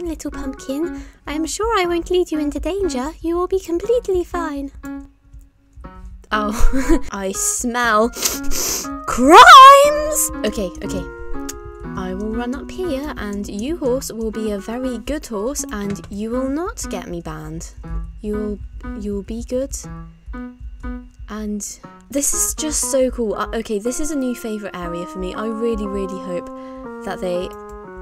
little pumpkin. I am sure I won't lead you into danger. You will be completely fine. Oh, I smell crimes! Okay, okay. I will run up here and you horse will be a very good horse and you will not get me banned. You will you will be good. And this is just so cool. Uh, okay, this is a new favourite area for me. I really, really hope that they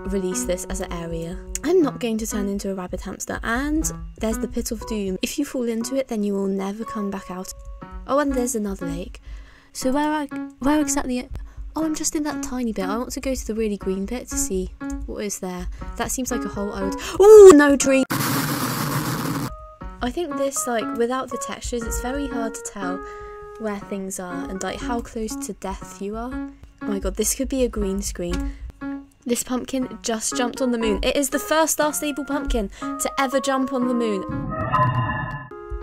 release this as an area. I'm not going to turn into a rabbit hamster and there's the pit of doom. If you fall into it then you will never come back out. Oh and there's another lake. So where I where exactly Oh I'm just in that tiny bit. I want to go to the really green bit to see what is there. That seems like a hole I would Oh no tree I think this like without the textures it's very hard to tell where things are and like how close to death you are. Oh my god, this could be a green screen. This pumpkin just jumped on the moon. It is the first Star Stable pumpkin to ever jump on the moon.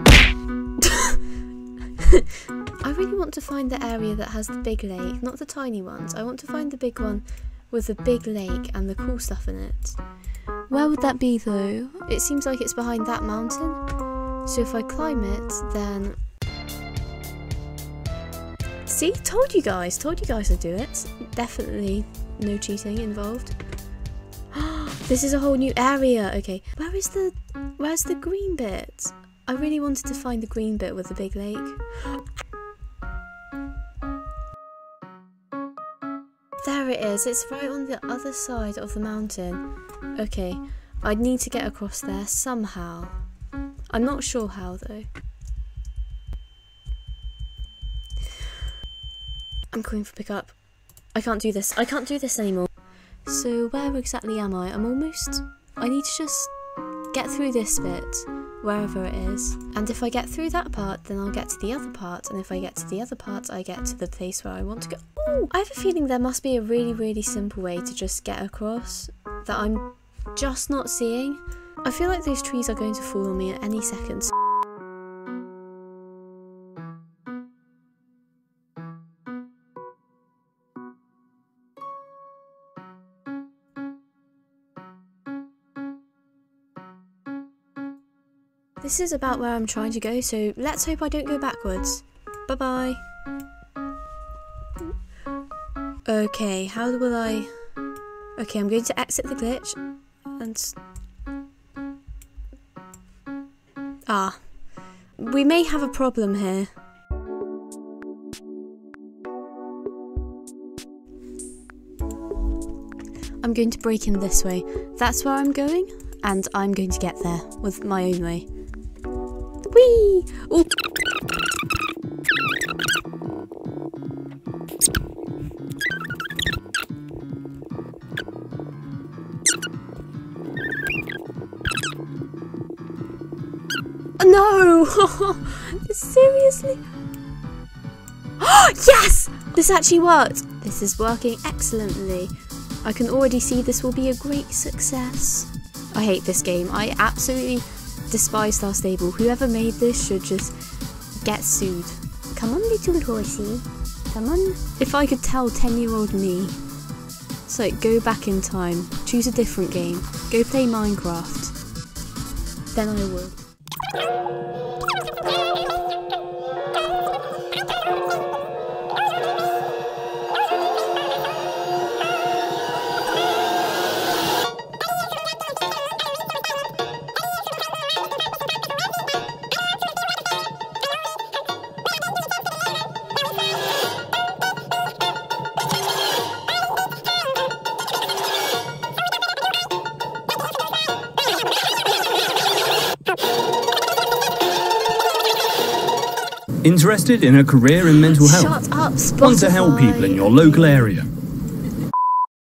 I really want to find the area that has the big lake, not the tiny ones. I want to find the big one with the big lake and the cool stuff in it. Where would that be though? It seems like it's behind that mountain. So if I climb it, then See, told you guys, told you guys I'd do it. Definitely no cheating involved. this is a whole new area. Okay, where is the, where's the green bit? I really wanted to find the green bit with the big lake. There it is, it's right on the other side of the mountain. Okay, I'd need to get across there somehow. I'm not sure how though. I'm going for pickup. I can't do this. I can't do this anymore. So where exactly am I? I'm almost... I need to just get through this bit, wherever it is. And if I get through that part, then I'll get to the other part. And if I get to the other part, I get to the place where I want to go. Oh, I have a feeling there must be a really, really simple way to just get across that I'm just not seeing. I feel like those trees are going to fall on me at any second. This is about where I'm trying to go, so let's hope I don't go backwards. Bye bye. Okay, how will I... Okay, I'm going to exit the glitch and... Ah. We may have a problem here. I'm going to break in this way. That's where I'm going, and I'm going to get there with my own way. Whee! Ooh. Uh, no! Seriously? yes! This actually worked! This is working excellently. I can already see this will be a great success. I hate this game. I absolutely despise Star Stable. Whoever made this should just get sued. Come on, little horsey. Come on. If I could tell 10 year old me, it's like go back in time, choose a different game, go play Minecraft, then I would. Interested in a career in mental health? Shut up, Spotify. Want to help people in your local area?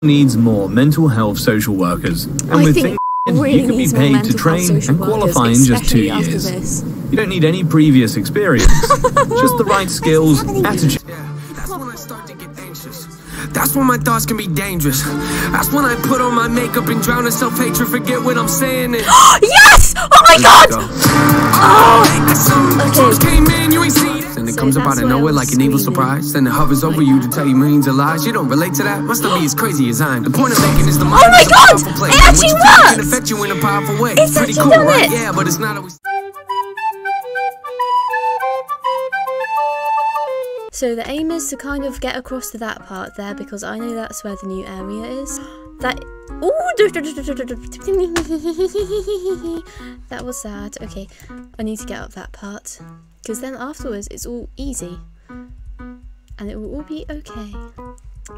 Needs more mental health social workers. And I with think really you can be paid to train and workers, qualify in just two years. this. You don't need any previous experience, just the right skills, attitude. That's when my thoughts can be dangerous. That's when I put on my makeup and drown in self-hatred, forget what I'm saying. And yes! Oh my god! go. Oh! Some Okay. folks came in, you ain't seen it. So So comes up out of I nowhere was like an evil surprise. Then it hovers over Like you to tell you millions of lies. You don't relate to that? Must not be as crazy as I am. The point of making is the Oh mind my is a God! powerful place. It And actually what you can affect you in a powerful way. It's Pretty cool, right? Yeah, but it's not always. So the aim is to kind of get across to that part there because I know that's where the new area is. That Ooh, that was sad. Okay, I need to get up that part because then afterwards it's all easy and it will all be okay.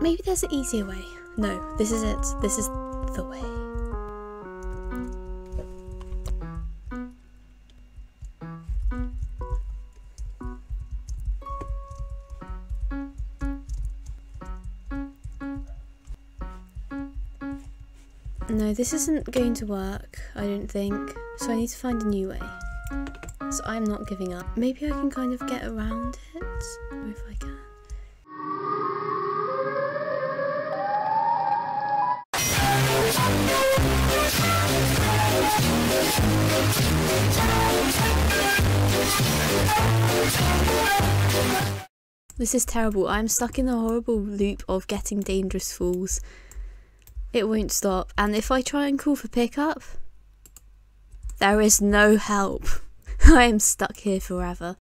Maybe there's an easier way. No, this is it. This is the way. No, this isn't going to work, I don't think. So I need to find a new way. So I'm not giving up. Maybe I can kind of get around it. If I can. This is terrible. I'm stuck in a horrible loop of getting dangerous fools. It won't stop. And if I try and call for pickup, there is no help. I am stuck here forever.